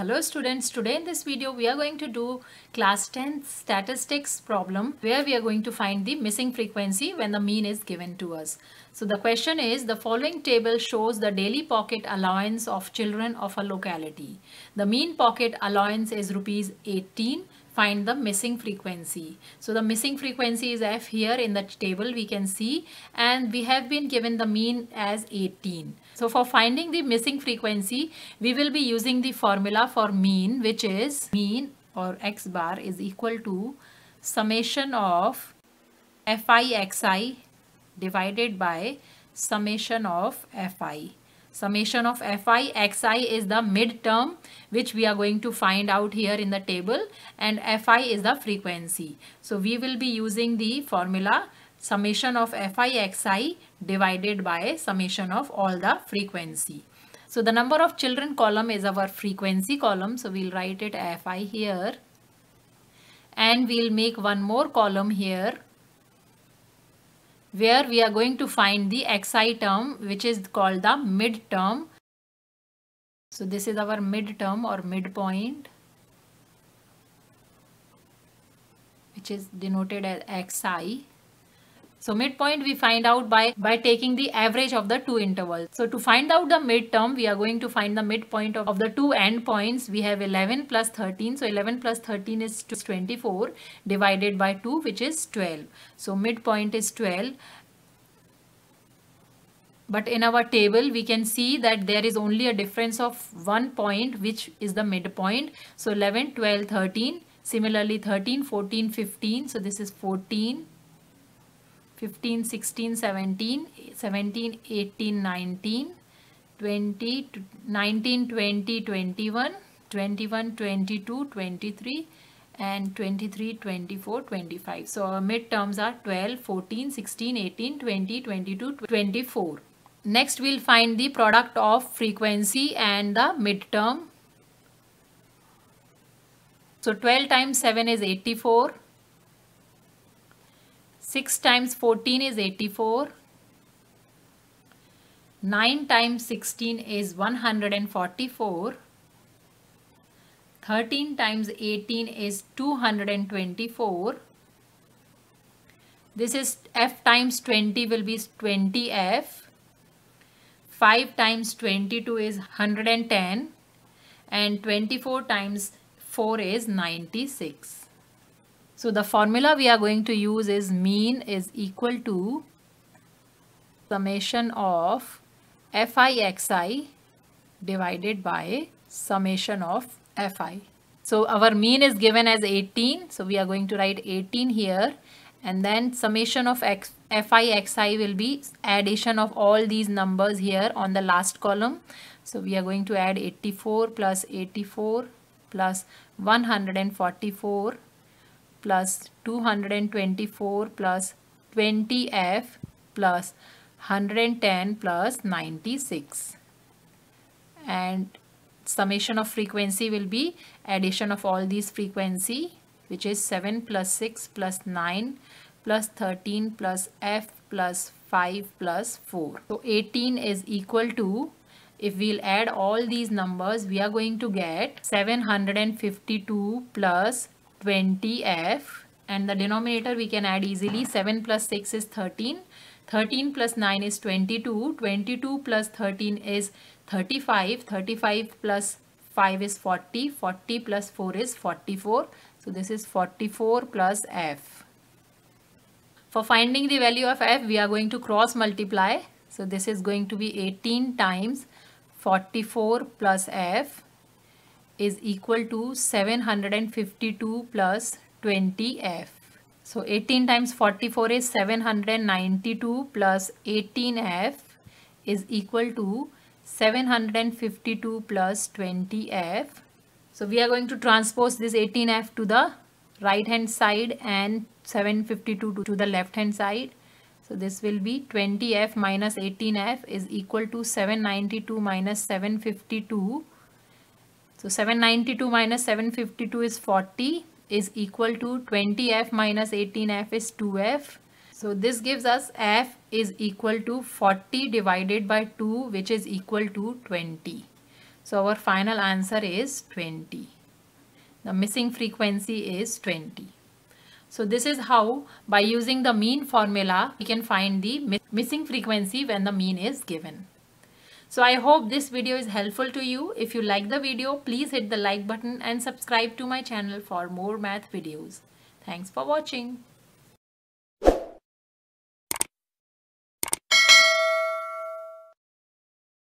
Hello students, today in this video we are going to do class 10 statistics problem where we are going to find the missing frequency when the mean is given to us. So the question is the following table shows the daily pocket allowance of children of a locality. The mean pocket allowance is rupees 18 find the missing frequency. So the missing frequency is F here in the table we can see and we have been given the mean as 18. So for finding the missing frequency we will be using the formula for mean which is mean or x bar is equal to summation of fi xi divided by summation of fi. Summation of Fi Xi is the midterm which we are going to find out here in the table and Fi is the frequency. So we will be using the formula summation of Fi Xi divided by summation of all the frequency. So the number of children column is our frequency column. So we'll write it Fi here and we'll make one more column here where we are going to find the xi term which is called the mid term. So this is our mid term or midpoint which is denoted as xi. So midpoint we find out by, by taking the average of the two intervals. So to find out the midterm, we are going to find the midpoint of, of the two endpoints. We have 11 plus 13. So 11 plus 13 is 24 divided by 2 which is 12. So midpoint is 12 but in our table we can see that there is only a difference of one point which is the midpoint so 11 12 13 similarly 13 14 15 so this is 14 15, 16, 17, 17, 18, 19, 20, 19, 20, 21, 21, 22, 23 and 23, 24, 25. So our midterms are 12, 14, 16, 18, 20, 22, 24. Next we'll find the product of frequency and the midterm. So 12 times 7 is 84. 6 times 14 is 84. 9 times 16 is 144. 13 times 18 is 224. This is f times 20 will be 20f. 5 times 22 is 110 and 24 times 4 is 96. So the formula we are going to use is mean is equal to summation of Fi Xi divided by summation of Fi. So our mean is given as 18. So we are going to write 18 here and then summation of x, Fi Xi will be addition of all these numbers here on the last column. So we are going to add 84 plus 84 plus 144 plus 224 plus 20f plus 110 plus 96 and summation of frequency will be addition of all these frequency which is 7 plus 6 plus 9 plus 13 plus f plus 5 plus 4. So 18 is equal to if we'll add all these numbers we are going to get 752 plus 20f and the denominator we can add easily. 7 plus 6 is 13 13 plus 9 is 22 22 plus 13 is 35 35 plus 5 is 40 40 plus 4 is 44 so this is 44 plus f. For finding the value of f we are going to cross multiply. So this is going to be 18 times 44 plus f is equal to 752 plus 20f. So 18 times 44 is 792 plus 18f is equal to 752 plus 20f. So we are going to transpose this 18f to the right hand side and 752 to the left hand side. So this will be 20f minus 18f is equal to 792 minus 752 so 792 minus 752 is 40 is equal to 20f minus 18f is 2f. So this gives us f is equal to 40 divided by 2 which is equal to 20. So our final answer is 20. The missing frequency is 20. So this is how by using the mean formula we can find the missing frequency when the mean is given. So I hope this video is helpful to you. If you like the video, please hit the like button and subscribe to my channel for more math videos. Thanks for watching.